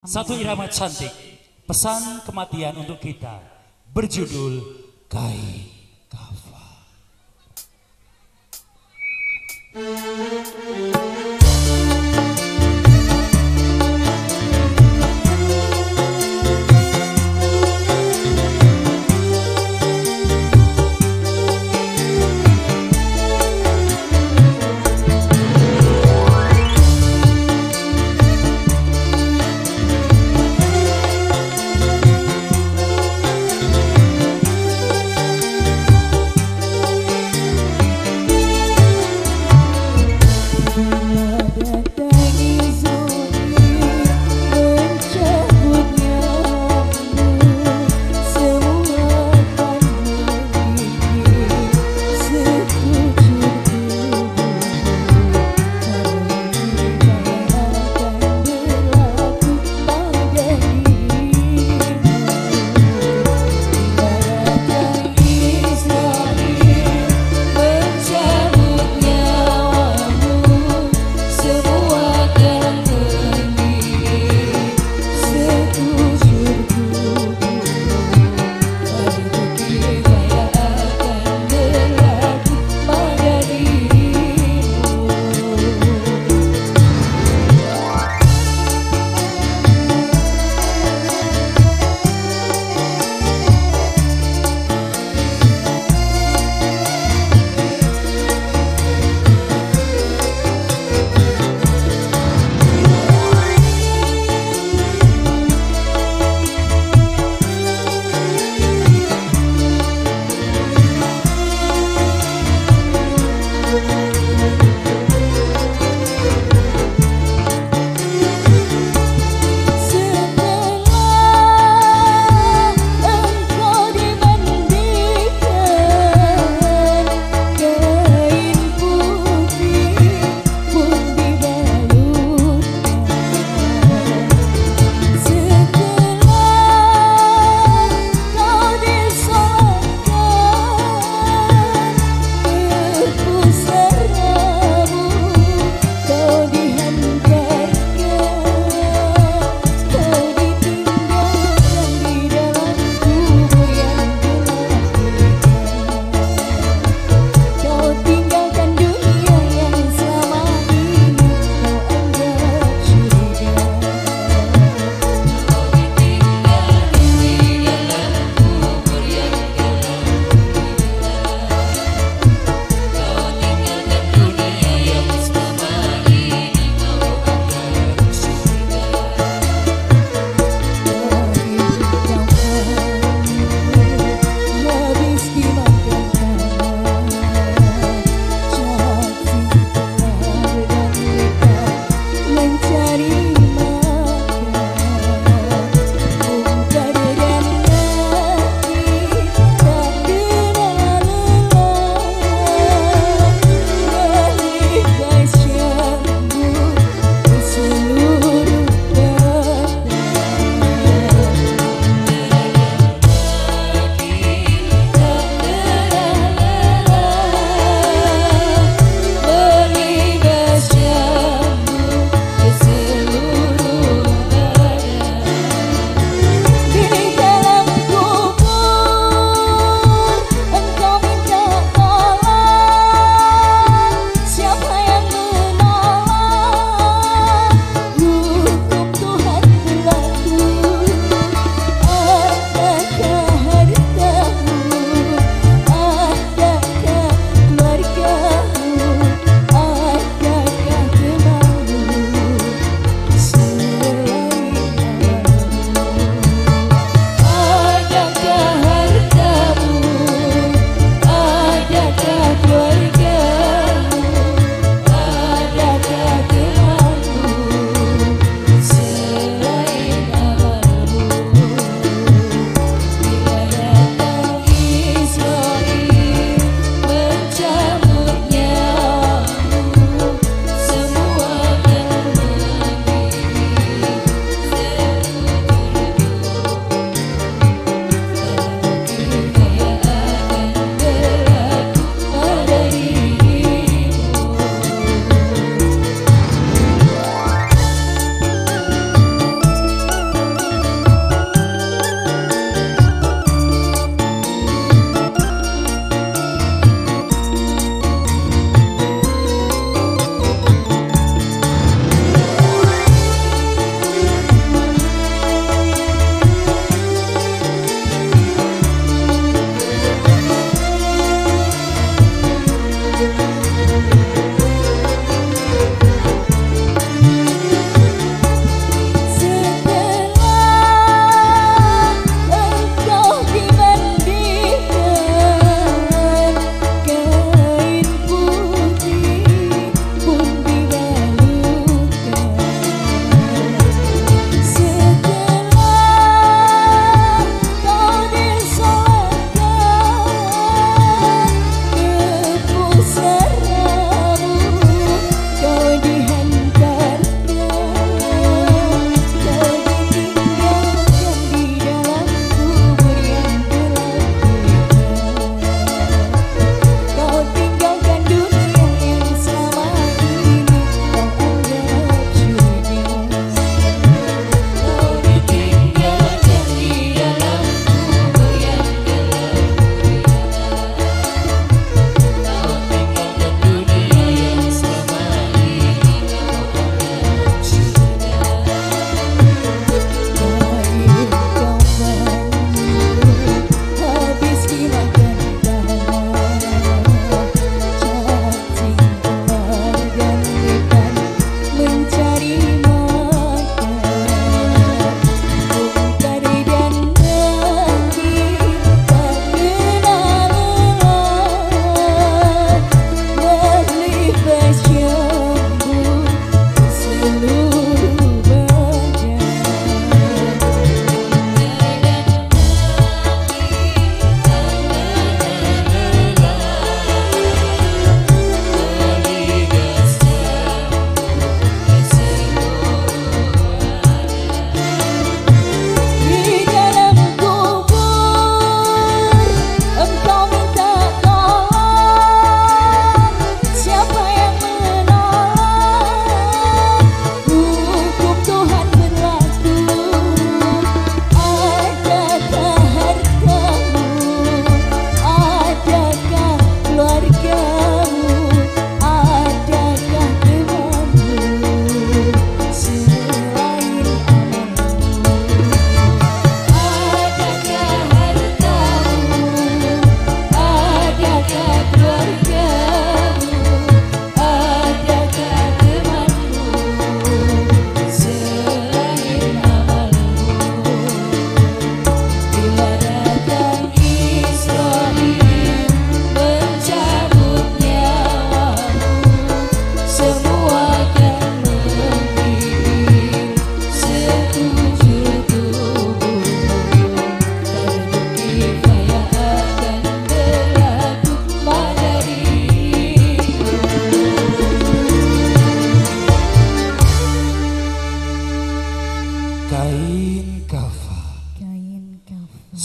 Satu irama cantik, pesan kematian untuk kita, berjudul Kai Kafa.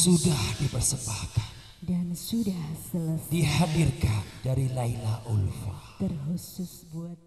Sudah dipersembahkan, dan sudah selesai dihadirkan dari Laila Ulfa. terkhusus buat.